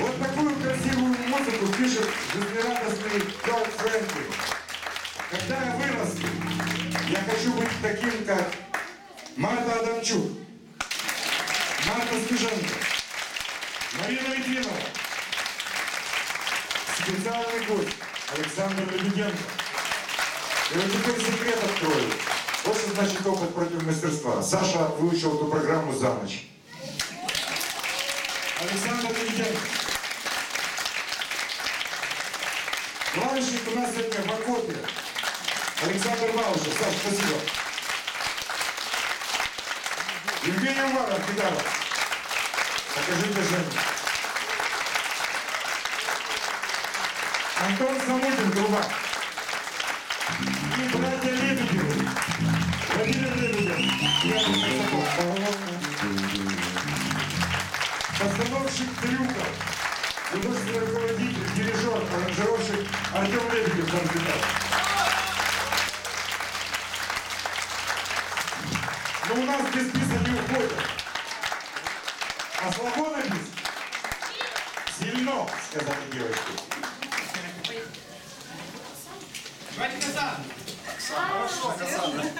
Вот такую красивую музыку пишет жизнерадостный Карл Фрэнклин. Когда я вырасту, я хочу быть таким, как Марта Адамчук, Марта Снеженко, Марина Литвинова, специальный гость Александр Лебеденко. И вот теперь секрет открою. Вот что значит опыт против мастерства. Саша выучил эту программу за ночь. Александр Лебеденко. Клавишник у нас сегодня в окопе. Александр Малышев. Саша, спасибо. Евгений Уваров, гитара. Покажите Женю. Антон Самутин, труба. И братья Лебедевы. Владимир Лебедев. Пятый Постановщик трюков. Художественный руководитель, дирижер, аранжировщик Артем Лебедев. Но у нас без биса не уходит. А свобода бис? Сильно, сказали девочки. Давайте Казан. Хорошо, Казан.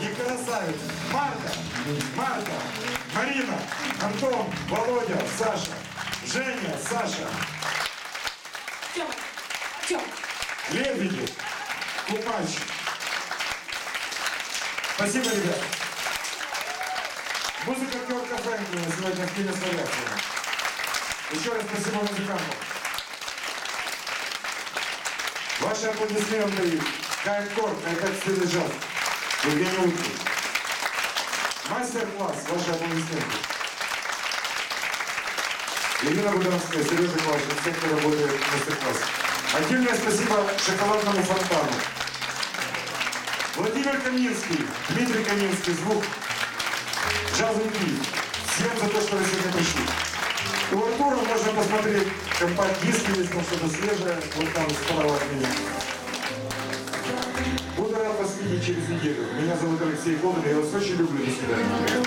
И красавицы. Марта, Марта, Марина, Антон, Володя, Саша, Женя, Саша, Тёма, Тёма. Лебеди, Кумач. Спасибо, ребят. Музыка Кёрка Фрэнклина сегодня в кино Еще раз спасибо музыкантам. Ваши аплодисменты. Кайф-корт, кайф стиль джаз. Евгений Уткин. Мастер-класс. Ваши аплодисменты. Ирина Будановская, Сережа Клашин, все, кто работает в мастер-классе. Отдельное спасибо шоколадному фонтану. Владимир Каминский, Дмитрий Каминский, звук, джазовый клип. Всем за то, что вы сегодня пришли. У Артура можно посмотреть компакт-диски, там что-то свежее, вот там справа от меня. Через неделю. Меня зовут Алексей Колдин, я вас очень люблю. До свидания.